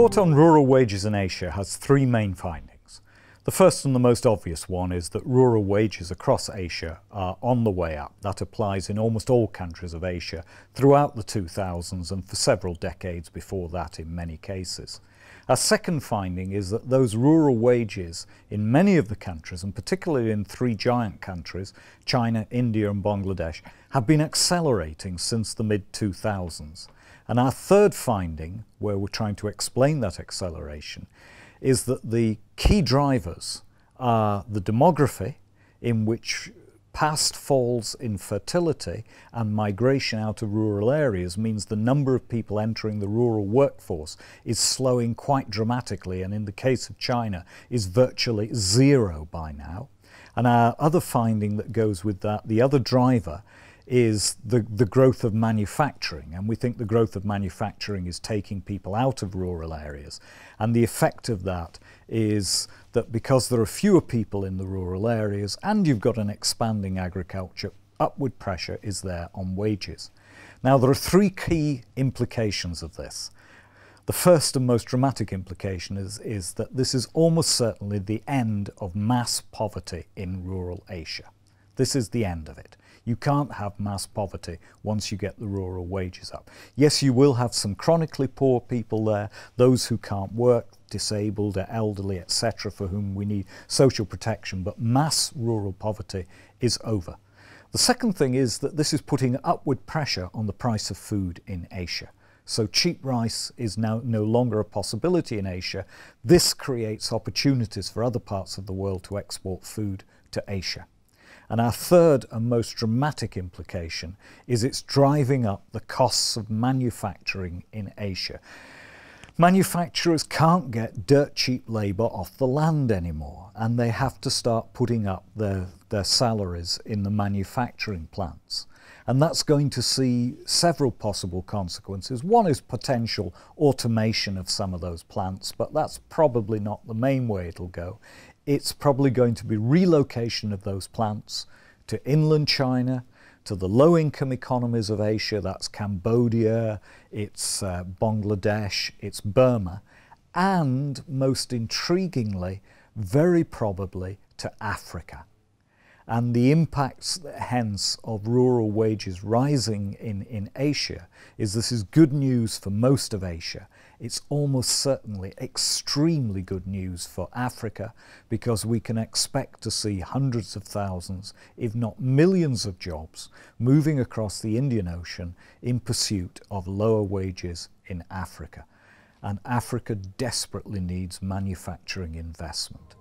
report on rural wages in Asia has three main findings. The first and the most obvious one is that rural wages across Asia are on the way up. That applies in almost all countries of Asia throughout the 2000s and for several decades before that in many cases. Our second finding is that those rural wages in many of the countries, and particularly in three giant countries, China, India and Bangladesh, have been accelerating since the mid-2000s. And our third finding, where we're trying to explain that acceleration, is that the key drivers are the demography, in which past falls in fertility and migration out of rural areas means the number of people entering the rural workforce is slowing quite dramatically and in the case of China is virtually zero by now. And our other finding that goes with that, the other driver is the, the growth of manufacturing. And we think the growth of manufacturing is taking people out of rural areas. And the effect of that is that because there are fewer people in the rural areas and you've got an expanding agriculture, upward pressure is there on wages. Now, there are three key implications of this. The first and most dramatic implication is, is that this is almost certainly the end of mass poverty in rural Asia. This is the end of it. You can't have mass poverty once you get the rural wages up. Yes, you will have some chronically poor people there, those who can't work, disabled, elderly, etc., for whom we need social protection, but mass rural poverty is over. The second thing is that this is putting upward pressure on the price of food in Asia. So cheap rice is now no longer a possibility in Asia. This creates opportunities for other parts of the world to export food to Asia. And our third and most dramatic implication is it's driving up the costs of manufacturing in Asia. Manufacturers can't get dirt cheap labour off the land anymore and they have to start putting up their, their salaries in the manufacturing plants. And that's going to see several possible consequences. One is potential automation of some of those plants, but that's probably not the main way it'll go it's probably going to be relocation of those plants to inland China, to the low income economies of Asia, that's Cambodia, it's uh, Bangladesh, it's Burma, and most intriguingly, very probably to Africa. And the impacts, hence, of rural wages rising in, in Asia is this is good news for most of Asia. It's almost certainly extremely good news for Africa because we can expect to see hundreds of thousands, if not millions of jobs moving across the Indian Ocean in pursuit of lower wages in Africa. And Africa desperately needs manufacturing investment.